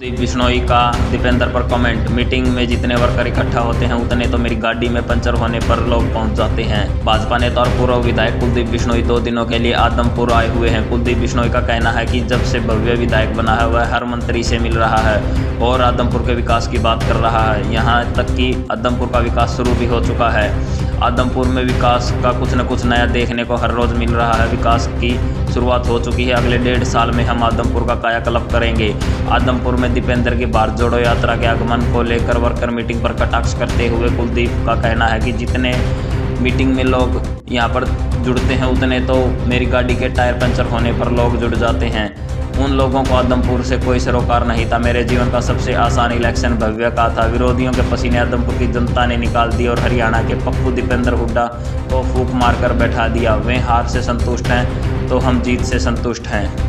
दीप बिश्नोई का दीपेंद्र पर comment meeting में जितने वर्कर इकट्ठा होते हैं, उतने तो मेरी गाड़ी में पंचर होने पर लोग पहुँच जाते हैं। भाजपा नेता और पूर्व विधायक कुलदीप बिश्नोई दो दिनों के लिए आदमपुर आए हुए हैं। कुलदीप बिश्नोई का कहना है कि जब से भव्य विधायक बना है, वह हर मंत्री से मिल रहा है और आदमपुर के विकास की बात कर रहा है। यहाँ तक कि आदमपुर का विकास शुरू भी हो चुका है। आदमपुर में विकास का कुछ न कुछ नया देखने को हर रोज़ मिल रहा है। विकास की शुरुआत हो चुकी है। अगले डेढ़ साल में हम आदमपुर का कायाकल्प करेंगे। आदमपुर में दीपेंद्र की भारत जोड़ो यात्रा के आगमन को लेकर वर्कर मीटिंग पर कटाक्ष करते हुए कुलदीप का कहना है कि जितने मीटिंग में लोग यहाँ पर जुड़ते हैं उतने तो मेरी गाड़ी के टायर पंचर होने पर लोग जुड़ जाते हैं। उन लोगों को आदमपुर से कोई सरोकार नहीं था। मेरे जीवन का सबसे आसान इलेक्शन भव्य का था। विरोधियों के पसीने आदमपुर की जनता ने निकाल दी और हरियाणा के पप्पू दीपेंद्र हुड्डा को फूक मारकर बैठा दिया। वे हार से संतुष्ट हैं तो हम जीत से संतुष्ट हैं।